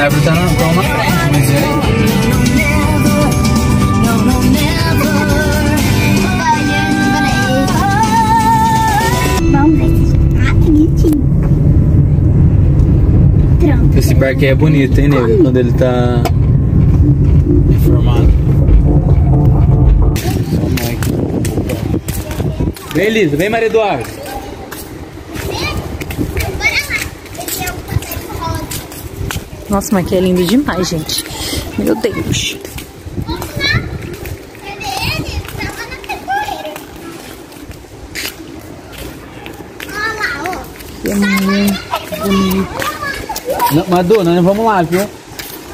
árvores estão na, tão na frente, mas é. Vamos ver ah, bonitinho. Tranco. Esse barco é bonito, hein, nego? Quando ele tá reformado. Vem, Elisa. Vem, Maria Eduardo. Nossa, mas aqui é lindo demais, gente. Meu Deus. É muito bonito. Não, Madu, nós vamos lá, viu?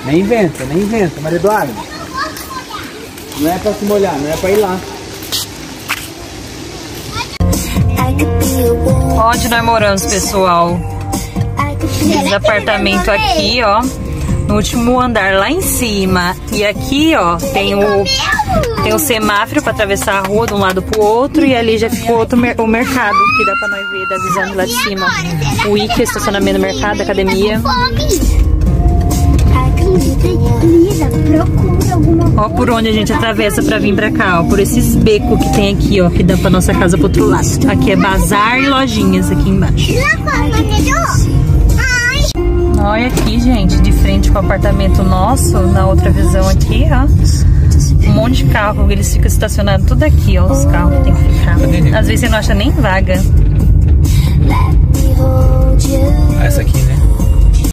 Nem inventa, nem inventa, Maria Eduardo. Não é pra se molhar, não é pra ir lá. Onde nós moramos, pessoal? Esse apartamento aqui, ó. No último andar, lá em cima. E aqui, ó, tem o, tem o semáforo pra atravessar a rua de um lado pro outro. E ali já ficou outro mer- o mercado, que dá pra nós ver da visão lá de cima. O Ike, estacionamento do mercado, academia. Procura alguma Ó por onde a gente atravessa pra vir pra cá, ó. Por esses becos que tem aqui, ó. Que dá pra nossa casa pro outro lado. Aqui é bazar e lojinhas aqui embaixo. Olha aqui, gente, de frente com o apartamento nosso, na outra visão aqui, ó. Um monte de carro, eles ficam estacionados tudo aqui, ó. Os carros tem que ficar. Às vezes você não acha nem vaga. Essa aqui, né?